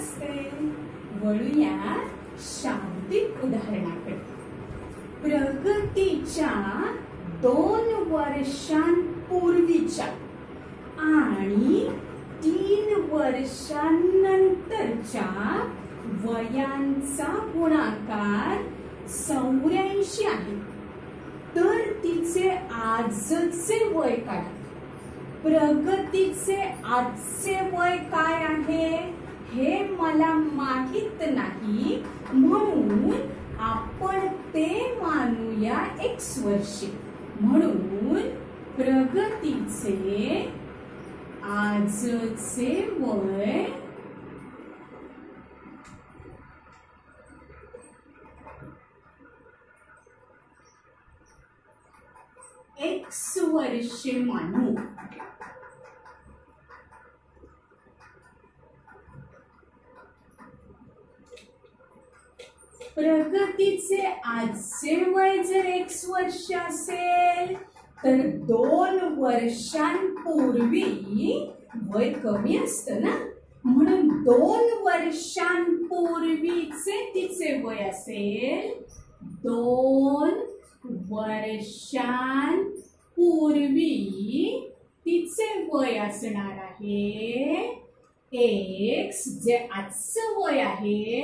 असते वळूया शाब्दिक उदाहरणाकडे. प्रगतीच्या दोन वर्षांपूर्वीच्या आणि तीन वर्षांनंतरच्या वयांचा गुणाकार चौऱ्याऐंशी आहे. तर तिचे आजचे वय काय प्रगतीचे आजचे वय काय आहे? हे मला माहीत नाही म्हणून आपण ते मानूया एक्स वर्षे म्हणून प्रगतीचे आजचे वय एक्स वर्षे मानू. तिचे आजचे वय जर एक्स वर्ष असेल तर दोन वर्षांपूर्वी वय कमी असतं ना? म्हणून दोन वर्षांपूर्वीचे तिचे वय असेल दोन वर्षांपूर्वी तिचे वय असणार आहे एक्स जे आजचं वय आहे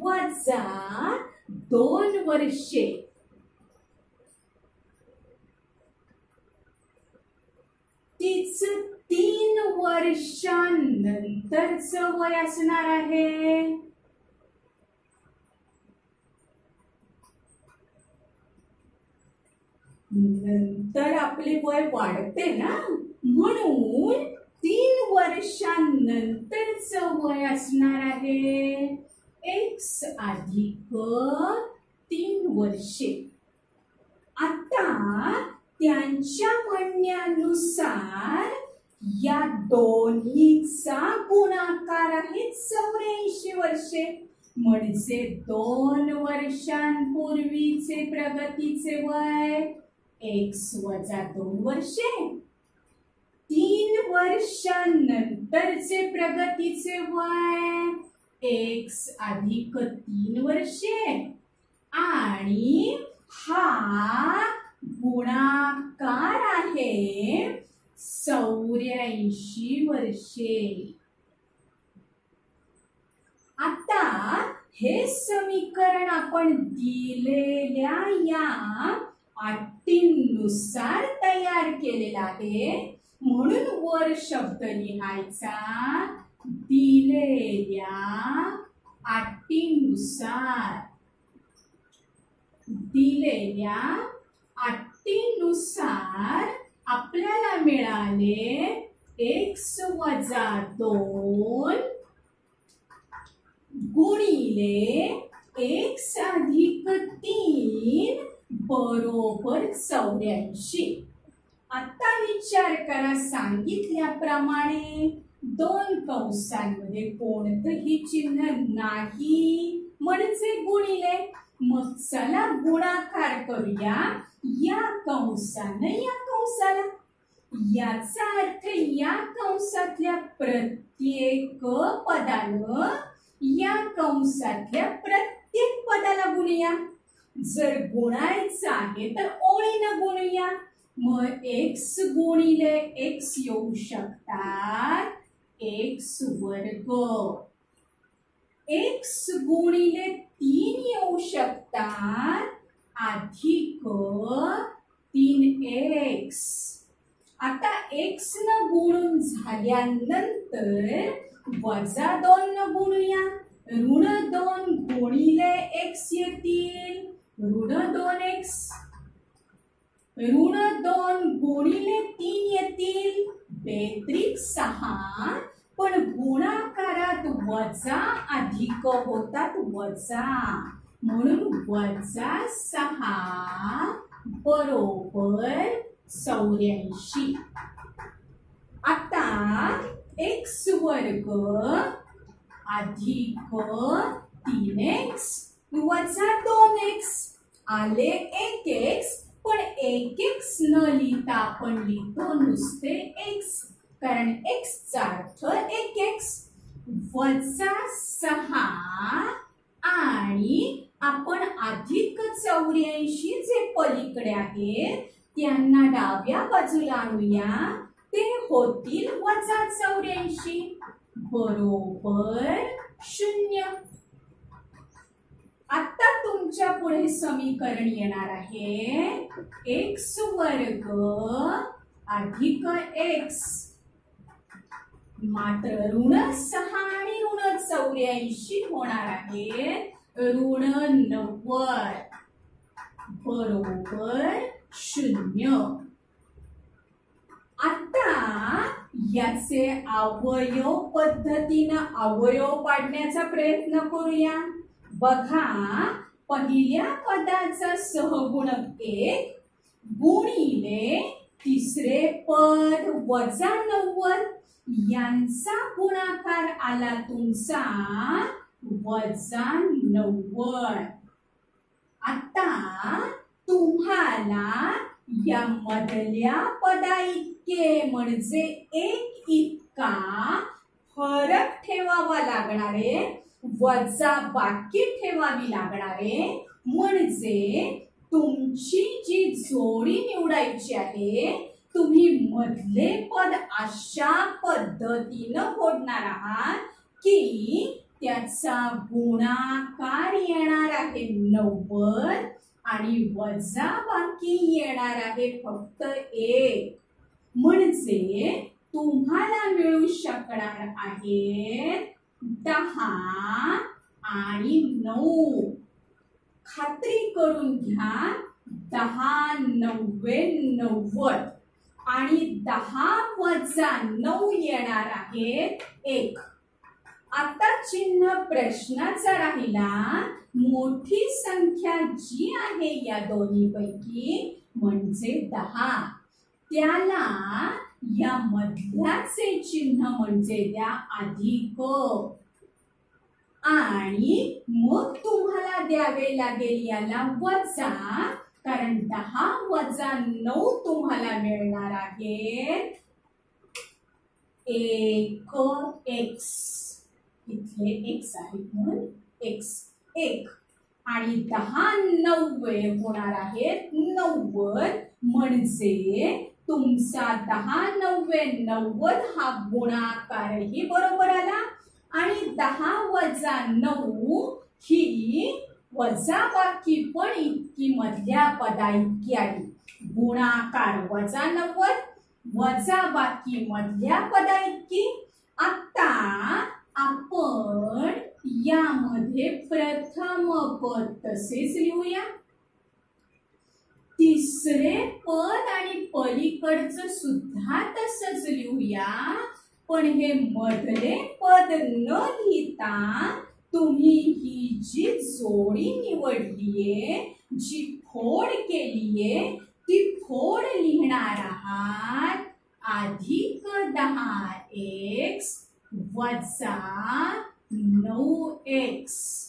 वजा दोन वर्षे. तीच तीन वर्षांनंतरच वय असणार आहे. नंतर आपले वय वाढते ना? म्हणून तीन वर्षांनंतरच वय असणार आहे. एक्स अधिक तीन वर्षे. आता त्यांच्या म्हणण्यानुसार या दोन्हीचा गुणाकार आहे चौऱ्याऐंशी वर्षे. म्हणजे दोन वर्षांपूर्वीचे प्रगतीचे वय एक्स वजा दोन वर्षे. तीन वर्षांनंतरचे प्रगतीचे वय एक्स अधिक तीन वर्षे. आणि हा गुणाकार आहे चौऱ्याऐंशी वर्षे. आता हे समीकरण आपण दिलेल्या या अटींनुसार तयार केलेलं आहे. म्हणून वर शब्द लिहायचा. दिलेल्या अटीनुसार. दिलेल्या अटीनुसार आपल्याला मिळाले एक्स वजा दोन गुणिले एक्स अधिक तीन बरोबर चौऱ्याऐंशी. आता विचार करा सांगितल्याप्रमाणे. दोन कंसांमध्ये कोणतंही चिन्ह नाही. म्हणजे गुणिले मग चला गुणाकार करूया या कंसानं या कंसाला. याचा अर्थ या कंसातल्या प्रत्येक पदानं या कंसातल्या प्रत्येक पदाला गुणूया. जर गुणायचं आहे तर ओळीनं गुणूया. मग एक्स गुणिले एक्स येऊ शकतात. एक्स वर्ग एक्स गुणिले तीन येऊ शकतात. अधिक तीन एक्स आता एक्स न गुणून झाल्यानंतर वजा दोन न गुणूया. ऋण दोन गुणिले एक्स येतील. ऋण दोन एक्स ऋण दोन गुणिले तीन येतील. बेत्रिक सहा पण गुणाकारात वजा अधिक होतात वजा. म्हणून वजा सहा बरोबर चौऱ्याऐंशी. आता एक्स वर्ग अधिक तीन एक्स वजा दोन एक्स. आले एक एक्स पण एक एक्स न लिहिता आपण लिहितो नुसते एक्स कारण एक्सचा अर्थ एक एक्स वजा सहा आणि आपण अधिक चौऱ्याऐंशी जे पलीकडे आहेत त्यांना डाव्या बाजूला आणूया. ते होतील वजा चौऱ्याऐंशी. बरोबर शून्य. आता तुमच्यापुढे समीकरण येणार आहे. एक्स वर्ग अधिक एक्स मात्र ऋण सहा आणि ऋण चौऱ्याऐंशी होणार आहे. ऋण नव्वद. बरोबर शून्य. आता याचे अवयव पद्धतीनं अवयव पाडण्याचा प्रयत्न करूया. बघा पहिल्या पदाचा सहगुणक एक गुणिले तिसरे पद वजा नव्वद. यांचा गुणाकार आला तुमचा वजा नव्वद. आता तुम्हाला या मधल्या पदा इतके म्हणजे एक इतका फरक ठेवावा लागणार आहे. वजा बाकी ठेवावी लागणारे म्हणजे तुमची जी जोडी निवडायची आहे तुम्ही मधले पद अशा पद्धतीनं फोडणार आहात की त्याचा गुणाकार येणार आहे नव्वद आणि वजा बाकी येणार आहे फक्त एक. म्हणजे तुम्हाला मिळू शकणार आहे दहा आणि नऊ. खात्री करून घ्या दहा नव्वे नव्वद आणि दहा वजा नऊ येणार आहे एक. आता चिन्ह प्रश्नाचा राहिला. मोठी संख्या जी आहे या दोन्हीपैकी म्हणजे दहा. त्याला या मधल्याचे चिन्ह म्हणजे द्या अधिक. आणि मग तुम्हाला द्यावे लागेल याला वजा कारण दहा वजा नऊ तुम्हाला मिळणार आहे एक एक्स इथले एक्स आहेत म्हणून एक्स एक. आणि दहा नव्वे होणार आहेत नव्वद. म्हणजे तुमचा दहा नव्वे नव्वद हा गुणाकारही बरोबर आला. आणि दहा वजा नऊ ही वजा बाकी पण इतकी मधल्या पदा इतकी आली. गुणाकार वजा नव्वद वजा बाकी मधल्या पदा इतकी. आता आपण यामध्ये प्रथम पद तसेच लिहूया. तिसरे पद आणि पलीकडचं सुद्धा तसंच लिहूया. पण हे मधले पद न लिहिता तुम्ही ही जी जोडी निवडलीये जी फोड केलीये ती फोड लिहिणार आहात. अधिक दहा एक्स वजा नऊ एक्स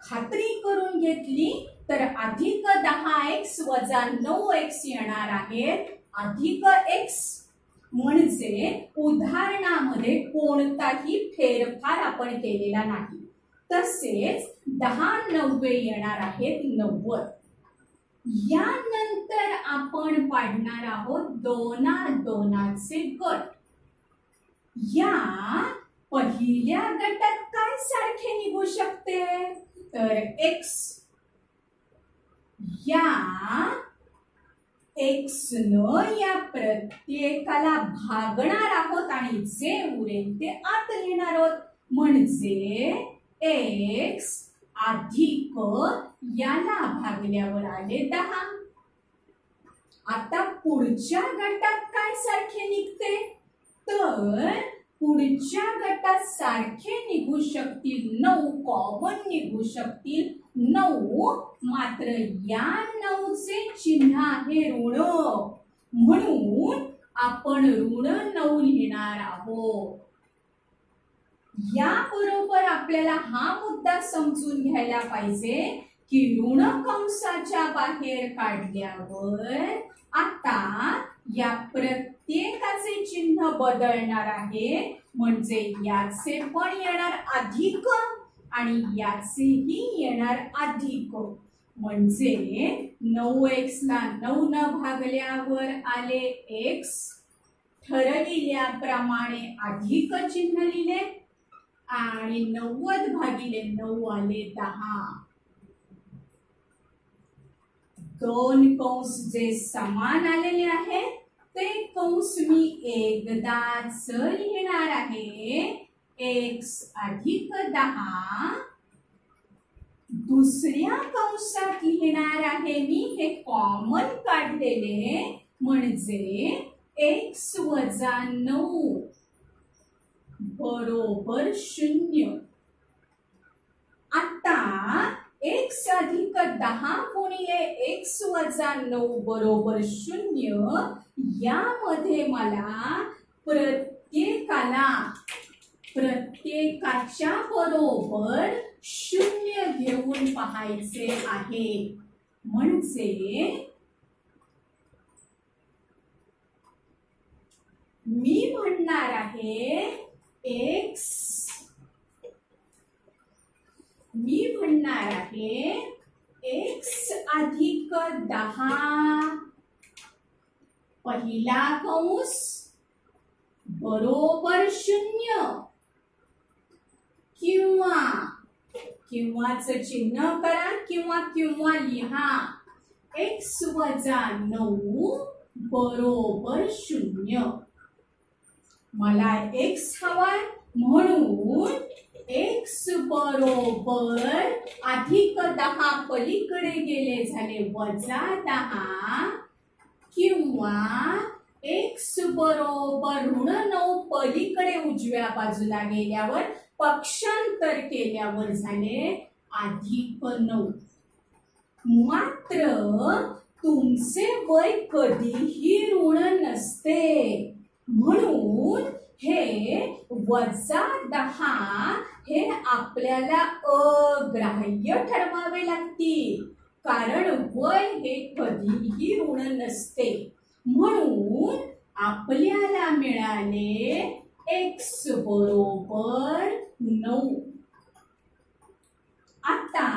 खात्री करून घेतली? तर अधिक दहा एक्स वजा नऊ एक्स येणार आहेत. अधिक एक्स म्हणजे उदाहरणामध्ये कोणताही फेरफार आपण केलेला नाही. तसेच दहा नव्वे येणार आहेत नव्वद. यानंतर आपण पाडणार आहोत दोना दोनाचे गट. या पहिल्या गटात काय सारखे निघू शकते? तर एक्स या एक्स न या प्रत्येकाला भागणार आहोत आणि जे उरेल ते आत लिहिणार आहोत. म्हणजे एक्स अधिक याला भागल्यावर आले दहा. आता पुढच्या गटात काय सारखे निघते? तर पुढच्या गटात सारखे निघू शकतील नऊ कॉमन निघू शकतील नऊ. मात्र या नऊचे चिन्ह आहे ऋण. म्हणून आपण ऋण नऊ लिहिणार आहोत. याबरोबर आपल्याला हा मुद्दा समजून घ्यायला पाहिजे की ऋण कंसाच्या बाहेर काढल्यावर आता या प्रत्येकाचे चिन्ह बदलणार आहे. म्हणजे याचे पण येणार अधिक आणि याचेही येणार अधिक. म्हणजे नऊ एक्स ला नऊ न भागल्यावर आले एक्स ठरविल्याप्रमाणे अधिक चिन्ह लिहिले. आणि नव्वद भागिले नऊ आले दहा. दोन कंस जे समान आलेले आहेत ते कंस मी एकदाच लिहिणार आहे. एक्स अधिक दहा. दुसऱ्या कंसात लिहिणार आहे मी हे कॉमन काढलेले. म्हणजे एक्स वजा नऊ. बरोबर शून्य आता एक्स अधिक दहा गुणिले एक्स वजा नऊ बरोबर शून्य यामध्ये मला प्रत्येकाला प्रत्येकाच्या बरोबर शून्य घेऊन पाहायचे आहे. म्हणजे मी म्हणणार आहे एक्स मी म्हणणार आहे एक्स अधिक दहा पहिला कंस बरोबर शून्य. किंवा किंवाच चिन्ह करा किंवा किंवा लिहा. एक्स वजा नऊ बरोबर शून्य. मला एक्स हवाय म्हणून एक्स बरोबर अधिक दहा पलीकडे गेले झाले. वजा दहा किंवा एक्स बरोबर ऋण नऊ पलीकडे उजव्या बाजूला गेल्यावर पक्षांतर केल्यावर झाले अधिक नऊ. मात्र तुमचे वय कधीही ऋण नसते. म्हणून हे वजा दहा हे आपल्याला अग्राह्य ठरवावे लागतील. कारण वय हे कधीही ऋण नसते. म्हणून आपल्याला मिळाले एक्स बरोबर नऊ. आता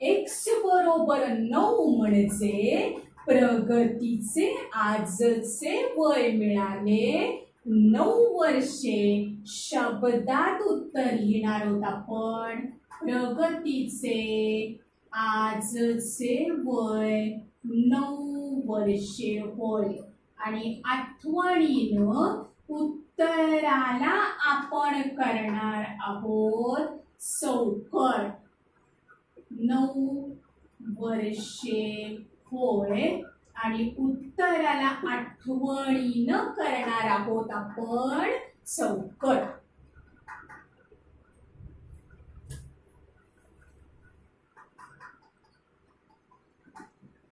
एक्स बरोबर नऊ म्हणजे प्रगतीचे आजचे वय मिळाले नऊ वर्षे शब्दात उत्तर लिहिणार आहोत आपण प्रगतीचे आजचे वय नऊ वर्षे होय. आणि आठवणीनं उत्तराला आपण करणार आहोत चौकट. नऊ वर्षे होय. आणि उत्तराला आठवणी न करणार आहोत आपण चौकट.